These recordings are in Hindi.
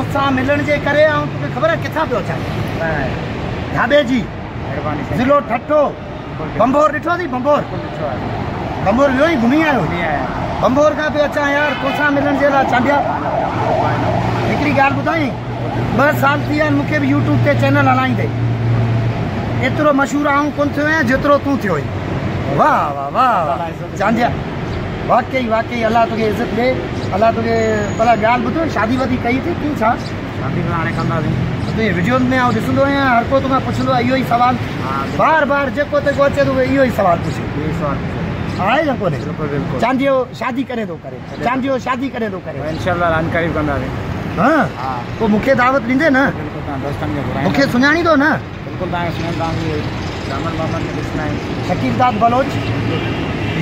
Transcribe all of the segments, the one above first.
तोसां मिलण जे करे ऐं तोखे ख़बर आहे किथां पियो अचां ढाबे जी। ज़िलो ठठो बंबोर ॾिठो अथई बंबोर? बंबोर वियो ई घुमी आयो। बंबोर खां पियो अचां यार तोसां मिलण जे लाइ चांडिया। हिकिड़ी ॻाल्हि ॿुधाई? ॿ साल थी विया आहिनि मूंखे बि यूट्यूब ते चैनल हलाईंदे। एतिरो मशहूरु आऊँ कोन थियो आहियाँ जेतिरो तूं थियो वाह वाह वाह वाह। चांडिया। वाकई वाकई अलाह तोखे इज़त ॾे अलाह तोखे भला ॻाल्हि ॿुधो शादी वादी कई थी? की छा शादी में हाणे कंदासीं तुंहिंजे वीडियोनि में आउं ॾिसंदो आहियाँ हर को तोखां पुछंदो आहे इहो ई सुवालु। हा बार बार जेको तेको अचे थो इहो ई सुवालु पुछे। ॿी सौ आहे या कोन्हे चांडियो शादी करे थो करे। चांडियो शादी करे थो करे। इनशाला जानकारी कंदासीं हा? हा। पोइ मूंखे दावत ॾींदे न? मूंखे सुञाणींदो न? बिल्कुलु तव्हांखे सुञाण आहियूं शकील दाद बलोच।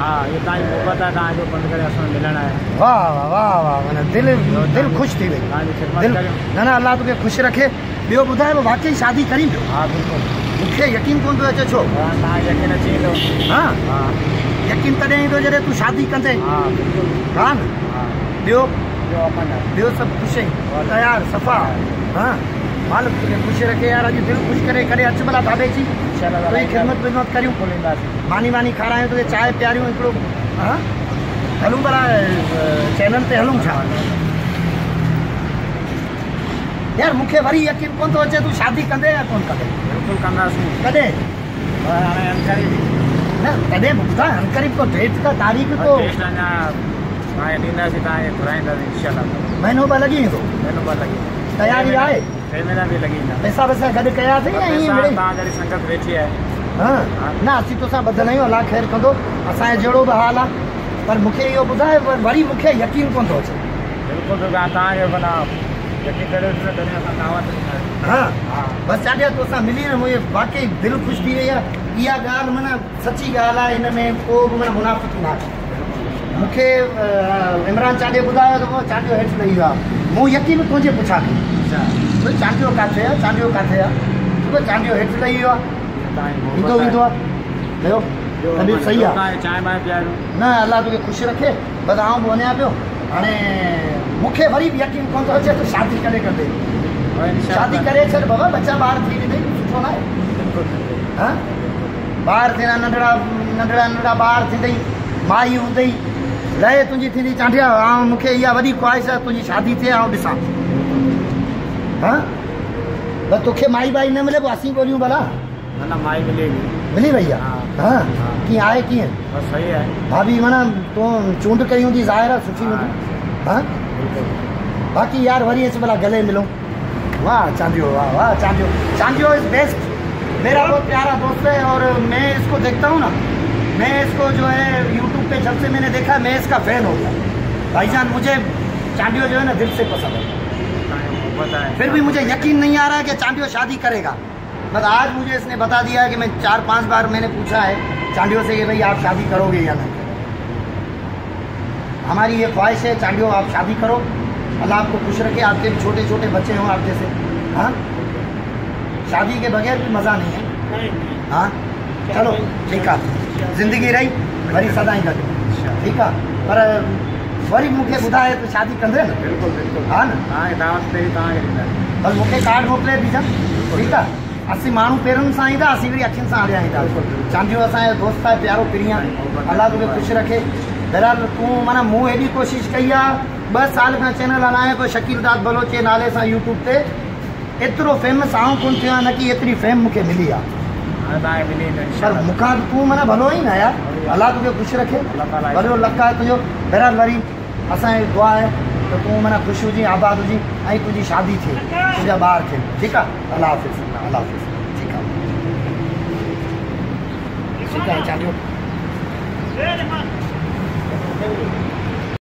हा इहो तव्हांजी मोहबत आहे तव्हांजो बंदि करे असां मिलण आया वाह वाह वाह वाह माना दिलि दिलि ख़ुशि थी वई ख़िदमत दिलि न न अलाह तोखे ख़ुशि रखे। ॿियो ॿुधाए वाकई शादी करी पियो हा बिल्कुलु। मूंखे यकीन कोन पियो अचे छो? हा, यकीन अची वेंदो। हा? हा। यकीन तॾहिं ईंदो जॾहिं तूं शादी कंदे। हा हा न? हा। ॿियो? ॿियो आहे सभु ख़ुशि आहीं। सफ़ा। हा? मालिक तोखे ख़ुशि रखे यार अॼु दिलि ख़ुशि करे करे अच भला ढाबे जी। तुंहिंजी ख़िदमत विदमत करियूं। बिल्कुलु मानी वानी खारायूं तोखे चांहि पियारियूं हिकिड़ो हा हलूं भला चैनल ते हलूं छा यार मूंखे वरी यकीन कोन थो अचे तूं शादी कंदे या कोन कंदे? बिल्कुलु कंदासीं कॾहिं हाणे जानकारी न तॾहिं बि ॿुधाए अंकरीब को डेट का तारीख़ को। टेस्ट अञा तव्हांखे ॾींदासीं तव्हांखे घुराईंदासीं इनशाला महीनो ॿ लॻी वेंदो महिनो ॿ लॻी तयारी आहे टे महीना बि लॻी वेंदा पैसा वैसा गॾु कयासीं तव्हां जहिड़ी संगत वेठी आहे। हा न असीं तोसां ॿधल आहियूं अलाह ख़ैरु कंदो। असांजो जहिड़ो बि हाल आहे पर मूंखे इहो ॿुधाए वर- वरी मूंखे यकीन कोन थो अचे। बिल्कुलु तव्हांखे माना यकीन करे तॾहिं असां ॾींदासीं हा हा। बसि चाॾिया तोसां मिली न मुंहिंजे वाकई दिलि ख़ुशि थी वई आहे। इहा ॻाल्हि माना सची ॻाल्हि आहे हिन में को बि माना मुनाफ़िक न आहे मूंखे इमरान चांडियो ॿुधायो त पोइ चांडियो हेठि लही वियो आहे। मूं यकीन तुंहिंजे पुछां थी। छो चांडियो हेठि लही वियो आहे तव्हांजी ईंदो वेंदो आहे सही तव्हांखे चांहि बांहि पीआरियूं न तोखे रखे। बसि आउं बि वञा पियो हाणे मूंखे वरी यकीन कोन थो अचे त शादी करे कंदे शादी करे बाबा बच्चा ॿार थी वेंदई सुठो न। हा? नंढड़ा नंढड़ा नंढड़ा ॿार थींदई माई हूंदई रहे तुंहिंजी थींदी चांडिया ऐं मूंखे इहा वॾी ख़्वाहिश तुंहिंजी शादी थे ॾिसां। हा? बसि तोखे माई बाई न मिले असीं ॻोल्हियूं भला न माई मिलेगी। मिली वई आहे हा। हा कीअं आहे कीअं बसि सही आहे भाभी माना तूं चूंड कई हूंदी ज़ाहिर आहे सुठी हूंदी हा। बाकी यार वरी अच भला गले मिलूं। वाह चांदियो वाह वाह चांदियो। चांदियो इज़ बेस्ट मेरा बहुत प्यारा दोस्त है और मैं इसको देखता हूँ ना। मैं इसको जो है यूट्यूब पे जब से मैंने देखा मैं इसका फ़ैन हो गया। भाईजान मुझे चांदियो जो है ना दिल से पसंद है। आहे फिर भी मुझे यकीन नहीं आ रहा है कि चांदियो शादी करेगा। बस आज मुझे इसने बता दिया है कि मैं चार पाँच बार मैंने पूछा है चांदियो से कि भाई आप शादी करोगे या नहीं। हमारी ये ख्वाहिश है चांदियो आप शादी करो। अल्लाह आपको खुश रखे आपके भी छोटे छोटे बच्चे हों आप जैसे हाँ? शादी के बगैर भी मज़ा नहीं है। हाँ? चलो ठीक है। ज़िंदगी रही वरी सदाई गॾु ठीकु आहे पर वरी मूंखे ॿुधाए त शादी कंदे न? बिल्कुलु बिल्कुलु। हा न? तव्हांखे दावत ॾेई तव्हांखे ॾींदासीं। बस मूंखे कार्ड मोकिले ॾिजां ठीकु आहे? असीं माण्हू पेरनि सां ईंदा असीं वरी अखियुनि सां हलिया ईंदा चांदियो असांजो दोस्त आहे प्यारो पिरिया। अलाह तोखे ख़ुशि रखे। बहरहाल तूं माना मूं हेॾी कोशिशि कई आहे ॿ साल खां चैनल हलायां पियो शकील दाद बलोच जे नाले सां यूट्यूब ते। एतिरो फ़ेमस आऊँ कोन थियो आहे न की एतिरी फेम मूंखे मिली आहे वेंदो पर मूंखां तूं माना भलो ई न यार अलाह तोखे ख़ुशि रखे। भलो लक आहे तुंहिंजो बहरहाल वरी असांजी दुआ आहे त तूं माना ख़ुशि हुजी आबाद हुई ऐं तुंहिंजी शादी थिए, तुंहिंजा ॿार थियनि। ठीकु आहे? अलाह हाफ़िज़ अलाह हाफ़िज़। ठीकु आहे। ठीकु आहे चालियो